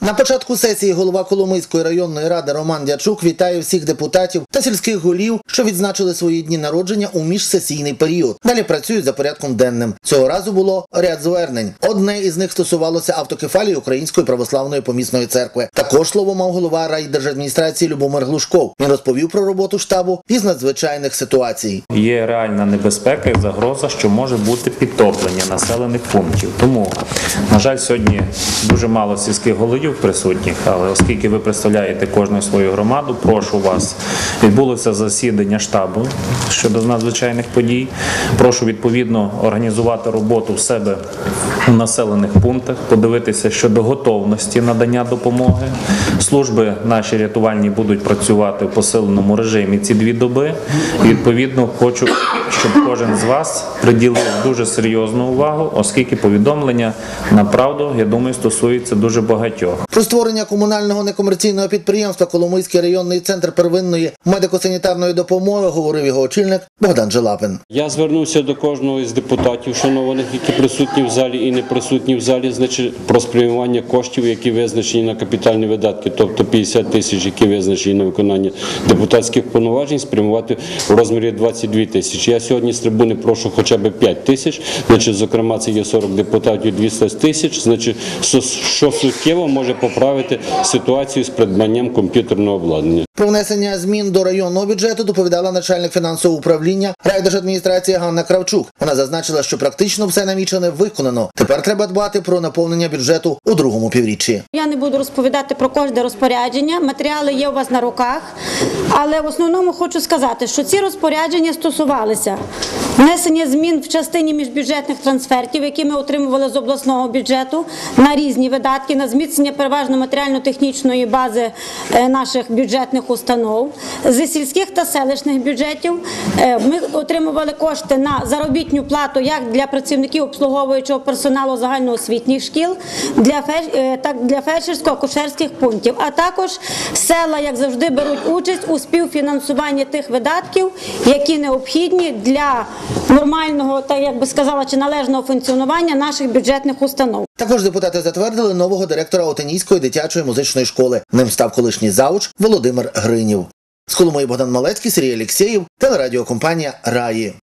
На початку сесії голова Коломийської районної ради Роман Дячук вітає всіх депутатів та сільських голів, що відзначили свої дні народження у міжсесійний період. Далі працюють за порядком денним. Цього разу було ряд звернень. Одне із них стосувалося автокефалії Української православної помісної церкви. Також слово мав голова райдержадміністрації Любомир Глушков. Він розповів про роботу штабу із надзвичайних ситуацій. Є реальна небезпека і загроза, що може бути підтоплення населених пунктів. Тому, на жаль, сьогодні дуже мало сільських головів присутніх, але оскільки ви представляєте кожну свою громаду, прошу вас. Відбулося засідання штабу щодо надзвичайних подій. Прошу відповідно організувати роботу в себе у населених пунктах, подивитися щодо готовності надання допомоги. Служби наші рятувальні будуть працювати в посиленому режимі ці дві доби. Відповідно, хочу, щоб кожен з вас приділив дуже серйозну увагу, оскільки повідомлення направду, я думаю, стосується дуже багатьох. Про створення комунального некомерційного підприємства Коломийський районний центр первинної медико-санітарної допомоги говорив його очільник Богдан Желапин. Я звернувся до кожного із депутатів, шанованих, які присутні в залі і не присутні в залі, значить про спрямування коштів, які визначені на капітальні видатки, тобто 50 тисяч, які визначені на виконання депутатських повноважень, спрямувати в розмірі 22 тисячі. Сьогодні з трибуни прошу хоча б 5 тисяч, значить, зокрема, це є 40 депутатів, 200 тисяч, значить, що суттєво може поправити ситуацію з придбанням комп'ютерного обладнання. Про внесення змін до районного бюджету доповідала начальник фінансового управління райдержадміністрації Ганна Кравчук. Вона зазначила, що практично все намічене виконано. Тепер треба дбати про наповнення бюджету у другому півріччі. Я не буду розповідати про кожне розпорядження. Матеріали є у вас на руках. Але в основному хочу сказати, що ці розпорядження стосувалися внесення змін в частині міжбюджетних трансфертів, які ми отримували з обласного бюджету на різні видатки, на зміцнення переважно матеріально-технічної бази е, наших бюджетних установ. Зі сільських та селищних бюджетів е, ми отримували кошти на заробітну плату як для працівників обслуговуючого персоналу загальноосвітніх шкіл, для е, так для фельдшерсько-акушерських пунктів, а також села, як завжди, беруть участь у співфінансуванні тих видатків, які необхідні для нормального та як би сказала, чи належного функціонування наших бюджетних установ. Також депутати затвердили нового директора Отенійської дитячої музичної школи. Ним став колишній зауч Володимир Гринів. З Коломої Богдан Малецький, Сергій Алєксєєв, телерадіокомпанія Раї.